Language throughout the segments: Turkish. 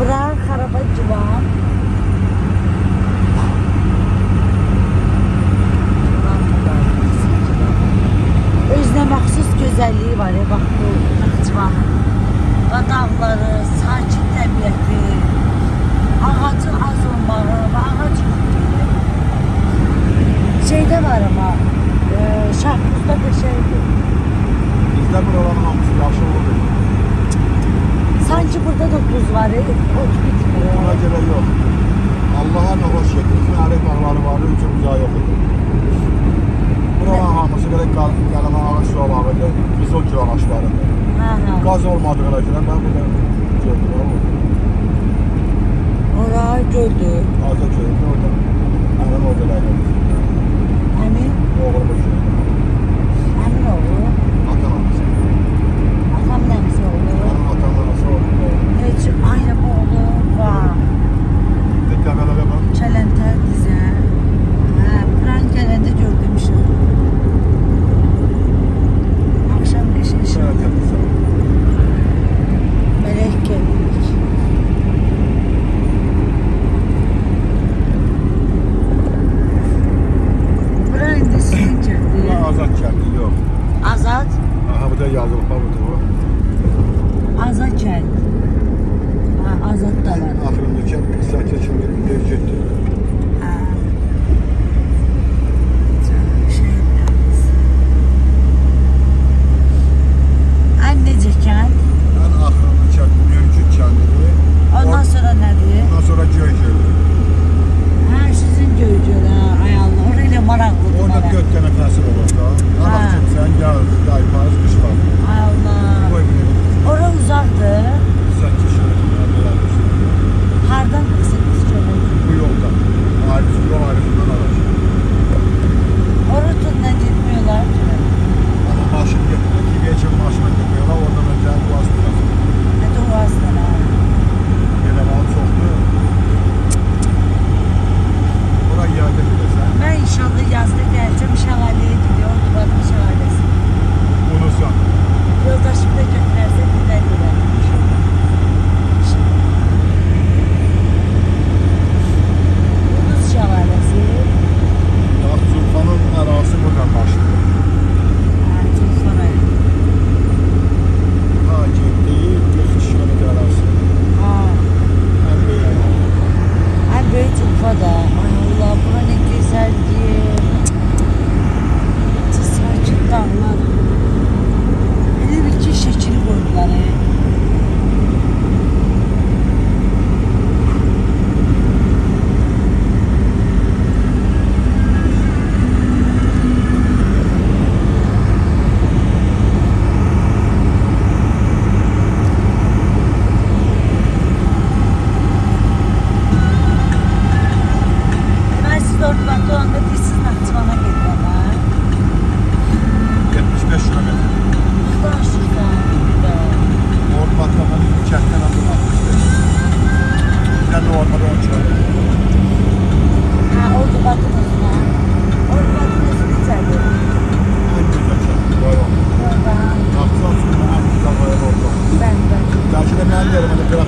Bura xaraba civan. Özünə məxsus gözəlliyi var ya, bax bu Naxçıvanın. Və dağları, sakit təbiəti, ağacın az olmağı və ağac şeydə var amma, e, Şahbuzda bir şeydir. Bizdə buraların hamısı yaşıllıdır. Sanki burada da buz var, e, ot bitmir. Ona görə yox. Allaha nə xoş getdik. Mərif bağları var, üç bucağı yox idi. Buraların hamısı belə qələmə sualağıdır. Qızıl gül ağaclarıdır. Hə, hə. Qaz olmadığına görə mən burada gördüm. oğlum. Ora gördü. Ağaca gördüm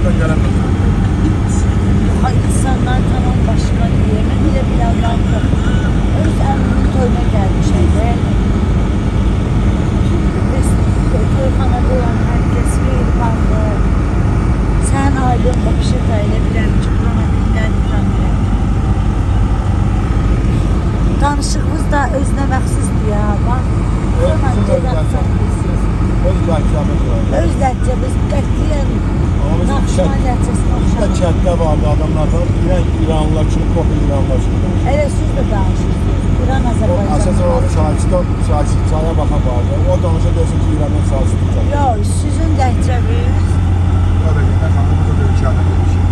qıraqdan gələn Ay, insanlar tamam başqa deyir. Mən elə bir adamdır. Öz əmrimin toyuna gəlmiş evdə. Biz toyxanada olan hər kəs mehribandı. Sən aydın baxışı da ki, buna dillər tanıyırəm. Danışığımız da özünə məxsusdur ya. Bax, özümüzdən. bilirsiniz. öz ləhcəmiz var. Öz ləhcəmiz qətiyyən Amma biz də kənddə vardı adamlar var. İran, İranlılar kimi, kopi İranlılar kimi. Elə siz də danışırsınız. İran Azərbaycan. Əsasən o şahiddə, şahid çaya baxan vardı. O danışa desin ki, İrandan şahidlik. Yox, sizin də intervyunuz. O da gəlir, xanımız da ölkədə demişik.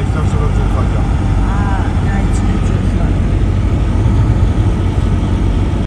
ich glaube sogar zu verlieren.